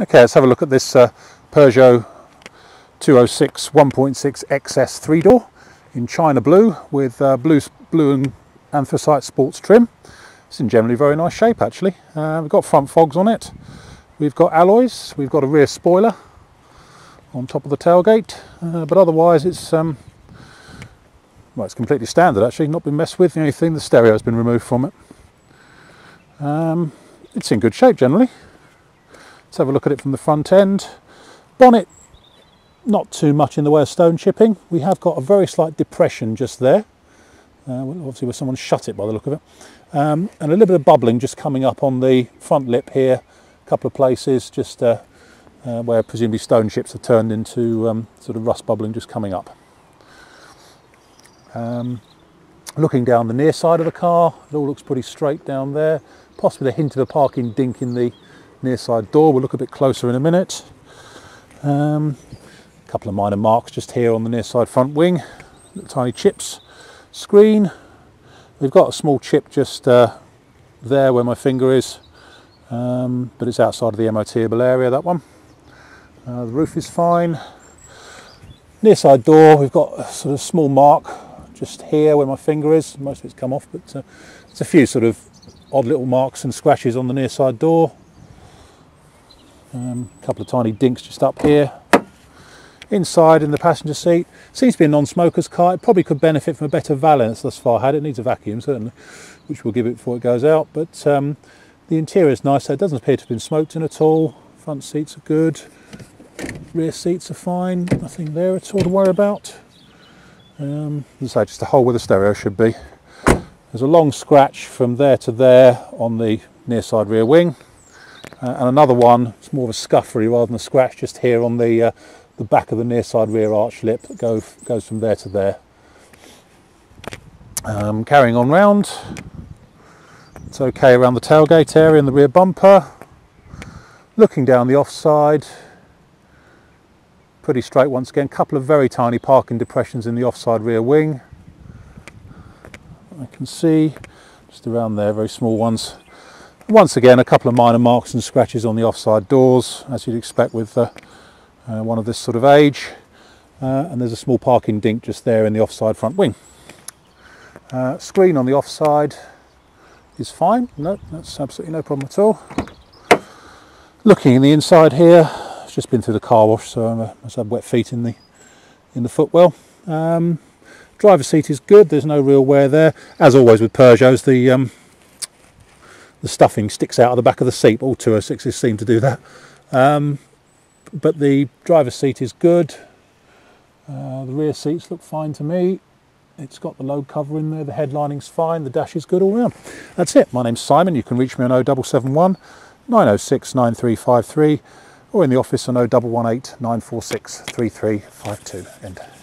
Okay, let's have a look at this uh, Peugeot 206 1.6 XS three door in China blue with uh, blue, blue and anthracite sports trim. It's in generally very nice shape actually. Uh, we've got front fogs on it. We've got alloys. We've got a rear spoiler on top of the tailgate, uh, but otherwise it's um, well, it's completely standard actually, not been messed with. The only thing, the stereo has been removed from it. Um, it's in good shape generally. Let's have a look at it from the front end. Bonnet, not too much in the way of stone chipping. We have got a very slight depression just there. Uh, obviously where someone shut it by the look of it. Um, and a little bit of bubbling just coming up on the front lip here. A couple of places just uh, uh, where presumably stone chips have turned into um, sort of rust bubbling just coming up. Um, looking down the near side of the car, it all looks pretty straight down there. Possibly a hint of a parking dink in the near side door. We'll look a bit closer in a minute. Um, a couple of minor marks just here on the near side front wing, little tiny chips. Screen, we've got a small chip just uh, there where my finger is, um, but it's outside of the MOTable area, that one. Uh, the roof is fine. Near side door, we've got a sort of small mark just here where my finger is. Most of it's come off, but uh, it's a few sort of odd little marks and scratches on the near side door. Um, a couple of tiny dinks just up here. Inside in the passenger seat, seems to be a non-smoker's car. It probably could benefit from a better valance thus far had. It needs a vacuum certainly, which we'll give it before it goes out. But um, the interior is nice. It doesn't appear to have been smoked in at all. Front seats are good. Rear seats are fine. Nothing there at all to worry about. Um, as I just a hole where the stereo should be. There's a long scratch from there to there on the near side rear wing. Uh, and another one, it's more of a scuffery rather than a scratch, just here on the, uh, the back of the near side rear arch lip that go, goes from there to there. Um, carrying on round, it's okay around the tailgate area and the rear bumper. Looking down the offside, pretty straight once again, couple of very tiny parking depressions in the offside rear wing. I can see just around there, very small ones. Once again, a couple of minor marks and scratches on the offside doors, as you'd expect with uh, uh, one of this sort of age. Uh, and there's a small parking dink just there in the offside front wing. Uh, screen on the offside is fine. No, that's absolutely no problem at all. Looking in the inside here, it's just been through the car wash, so I must have wet feet in the in the footwell. Um, driver seat is good. There's no real wear there. As always with Peugeots, the um, the stuffing sticks out of the back of the seat. All 206s seem to do that. Um, but the driver's seat is good. Uh, the rear seats look fine to me. It's got the load cover in there. The headlining's fine. The dash is good all round. That's it. My name's Simon. You can reach me on 0771 906 9353 or in the office on 0118 946 3352. End.